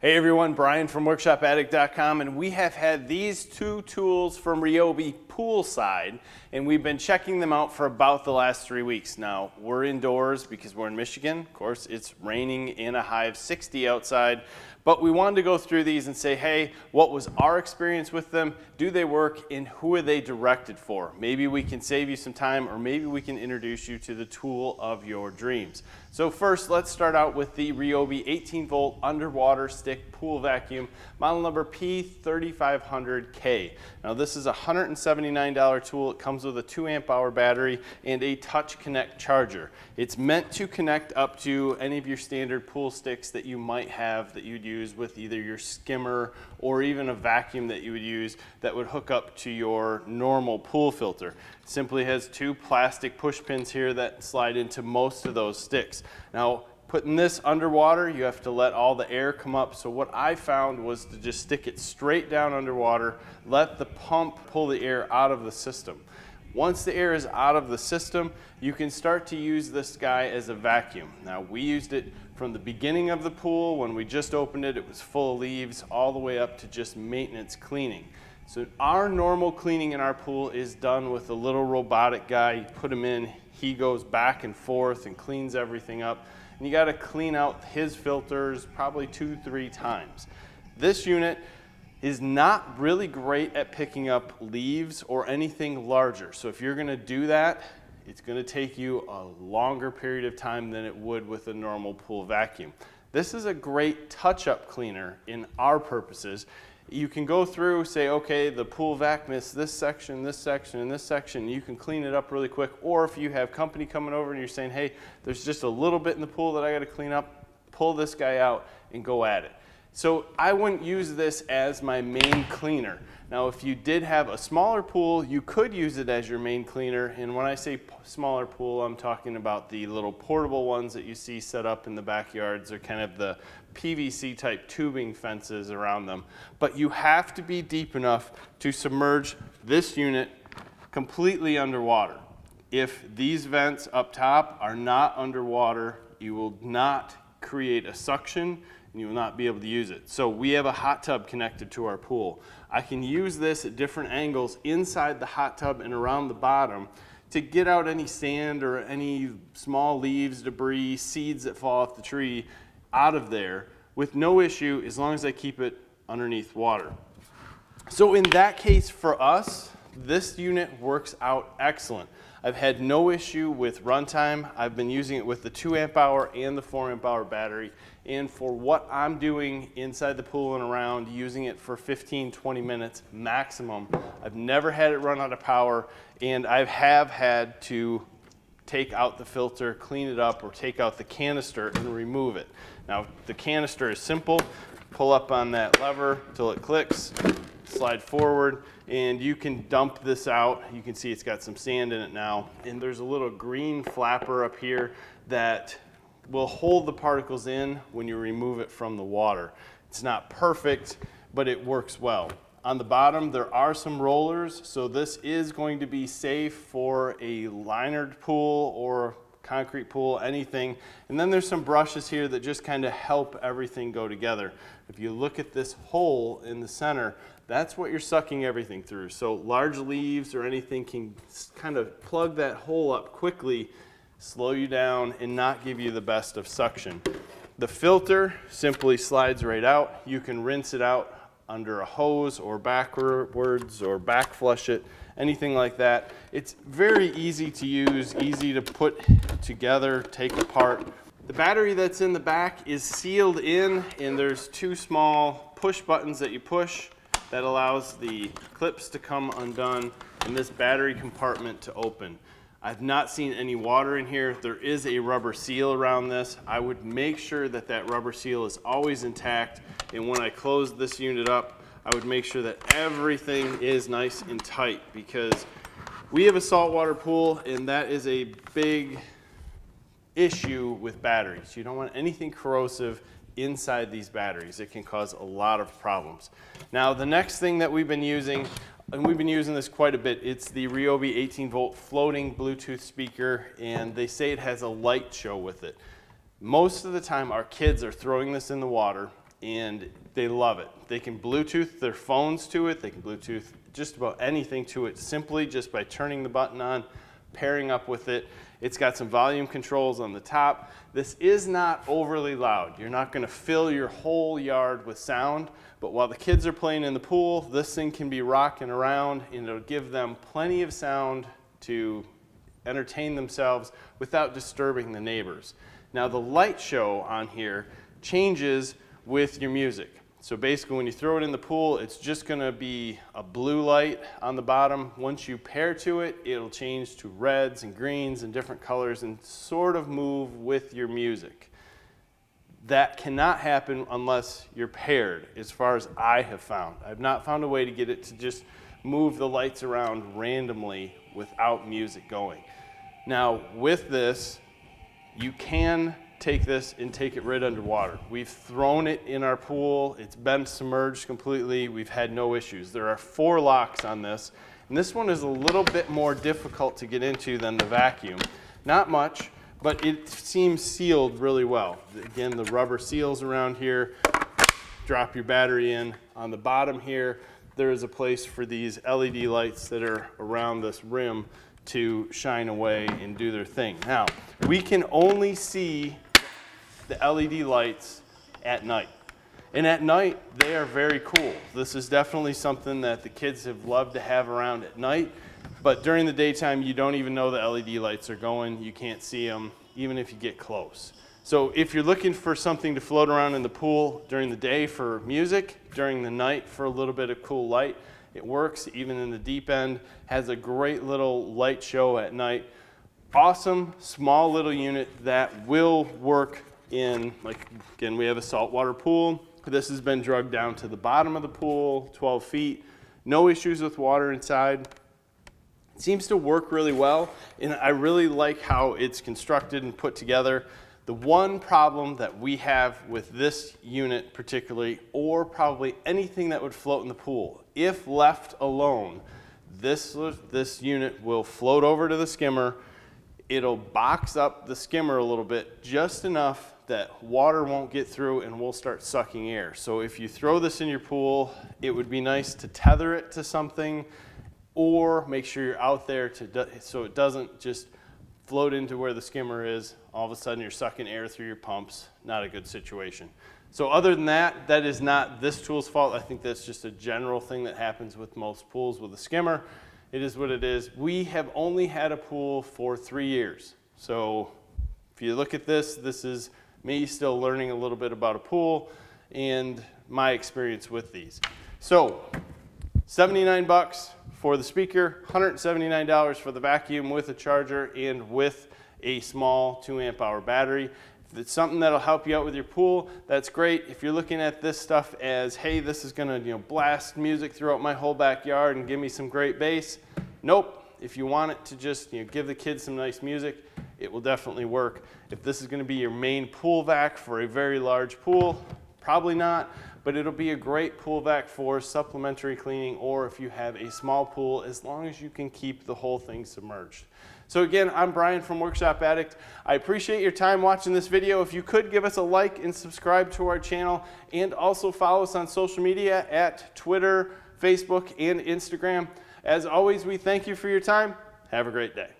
Hey everyone, Brian from WorkshopAddict.com, and we have had these two tools from Ryobi poolside, and we've been checking them out for about the last three weeks. Now, we're indoors because we're in Michigan. Of course, it's raining in a high of 60 outside, but we wanted to go through these and say, hey, what was our experience with them? Do they work? And who are they directed for? Maybe we can save you some time, or maybe we can introduce you to the tool of your dreams. So first, let's start out with the Ryobi 18 volt underwater stick pool vacuum, model number P3500K. Now this is a $179 tool. It comes with a 2 amp hour battery and a touch connect charger. It's meant to connect up to any of your standard pool sticks that you might have that you'd use with either your skimmer or even a vacuum that you would use that would hook up to your normal pool filter. It simply has two plastic push pins here that slide into most of those sticks. Now, putting this underwater, you have to let all the air come up. So what I found was to just stick it straight down underwater, let the pump pull the air out of the system. Once the air is out of the system, you can start to use this guy as a vacuum. Now we used it from the beginning of the pool, when we just opened it, it was full of leaves, all the way up to just maintenance cleaning. So our normal cleaning in our pool is done with a little robotic guy. You put him in, he goes back and forth and cleans everything up. And you gotta clean out his filters probably two, three times. This unit is not really great at picking up leaves or anything larger. So if you're gonna do that, it's gonna take you a longer period of time than it would with a normal pool vacuum. This is a great touch-up cleaner in our purposes you can go through, say, okay, the pool vac missed this section, this section, and this section. You can clean it up really quick. Or if you have company coming over and you're saying, hey, there's just a little bit in the pool that I got to clean up, pull this guy out and go at it. So I wouldn't use this as my main cleaner. Now, if you did have a smaller pool, you could use it as your main cleaner. And when I say smaller pool, I'm talking about the little portable ones that you see set up in the backyards or kind of the PVC type tubing fences around them. But you have to be deep enough to submerge this unit completely underwater. If these vents up top are not underwater, you will not create a suction and you will not be able to use it. So we have a hot tub connected to our pool. I can use this at different angles inside the hot tub and around the bottom to get out any sand or any small leaves, debris, seeds that fall off the tree out of there with no issue as long as I keep it underneath water. So in that case for us, this unit works out excellent. I've had no issue with runtime. I've been using it with the 2 amp hour and the 4 amp hour battery. And for what I'm doing inside the pool and around, using it for 15, 20 minutes maximum, I've never had it run out of power and I have had to take out the filter, clean it up, or take out the canister and remove it. Now the canister is simple. Pull up on that lever till it clicks, slide forward, and you can dump this out. You can see it's got some sand in it now. And there's a little green flapper up here that will hold the particles in when you remove it from the water. It's not perfect, but it works well. On the bottom, there are some rollers, so this is going to be safe for a linered pool or concrete pool, anything. And then there's some brushes here that just kind of help everything go together. If you look at this hole in the center, that's what you're sucking everything through. So large leaves or anything can kind of plug that hole up quickly, slow you down, and not give you the best of suction. The filter simply slides right out. You can rinse it out under a hose or backwards or back flush it, anything like that. It's very easy to use, easy to put together, take apart. The battery that's in the back is sealed in and there's two small push buttons that you push that allows the clips to come undone and this battery compartment to open. I've not seen any water in here. There is a rubber seal around this. I would make sure that that rubber seal is always intact. And when I close this unit up, I would make sure that everything is nice and tight because we have a saltwater pool and that is a big issue with batteries. You don't want anything corrosive inside these batteries. It can cause a lot of problems. Now the next thing that we've been using, and we've been using this quite a bit, it's the Ryobi 18 volt floating Bluetooth speaker and they say it has a light show with it. Most of the time our kids are throwing this in the water and they love it. They can Bluetooth their phones to it. They can Bluetooth just about anything to it simply just by turning the button on, pairing up with it. It's got some volume controls on the top. This is not overly loud. You're not gonna fill your whole yard with sound, but while the kids are playing in the pool, this thing can be rocking around and it'll give them plenty of sound to entertain themselves without disturbing the neighbors. Now the light show on here changes with your music. So basically when you throw it in the pool, it's just gonna be a blue light on the bottom. Once you pair to it, it'll change to reds and greens and different colors and sort of move with your music. That cannot happen unless you're paired, as far as I have found. I've not found a way to get it to just move the lights around randomly without music going. Now with this, you can take this and take it right underwater. We've thrown it in our pool. It's been submerged completely. We've had no issues. There are four locks on this. And this one is a little bit more difficult to get into than the vacuum. Not much, but it seems sealed really well. Again, the rubber seals around here. Drop your battery in. On the bottom here, there is a place for these LED lights that are around this rim to shine away and do their thing. Now, we can only see the LED lights at night. And at night, they are very cool. This is definitely something that the kids have loved to have around at night. But during the daytime, you don't even know the LED lights are going. You can't see them, even if you get close. So if you're looking for something to float around in the pool during the day for music, during the night for a little bit of cool light, it works even in the deep end. Has a great little light show at night. Awesome, small little unit that will work in, like, again, we have a saltwater pool. This has been drugged down to the bottom of the pool, 12 feet. No issues with water inside. It seems to work really well, and I really like how it's constructed and put together. The one problem that we have with this unit particularly, or probably anything that would float in the pool, if left alone, this, this unit will float over to the skimmer. It'll box up the skimmer a little bit, just enough that water won't get through and we'll start sucking air. So if you throw this in your pool, it would be nice to tether it to something or make sure you're out there to so it doesn't just float into where the skimmer is. All of a sudden you're sucking air through your pumps. Not a good situation. So other than that, that is not this tool's fault. I think that's just a general thing that happens with most pools with a skimmer. It is what it is. We have only had a pool for three years. So if you look at this, this is me still learning a little bit about a pool and my experience with these. So 79 bucks for the speaker, $179 for the vacuum with a charger and with a small 2 amp hour battery. If it's something that'll help you out with your pool, that's great. If you're looking at this stuff as, hey, this is gonna you know, blast music throughout my whole backyard and give me some great bass, nope. If you want it to just you know, give the kids some nice music, it will definitely work. If this is gonna be your main pool vac for a very large pool, probably not, but it'll be a great pool vac for supplementary cleaning or if you have a small pool, as long as you can keep the whole thing submerged. So again, I'm Brian from Workshop Addict. I appreciate your time watching this video. If you could give us a like and subscribe to our channel and also follow us on social media at Twitter, Facebook, and Instagram. As always, we thank you for your time. Have a great day.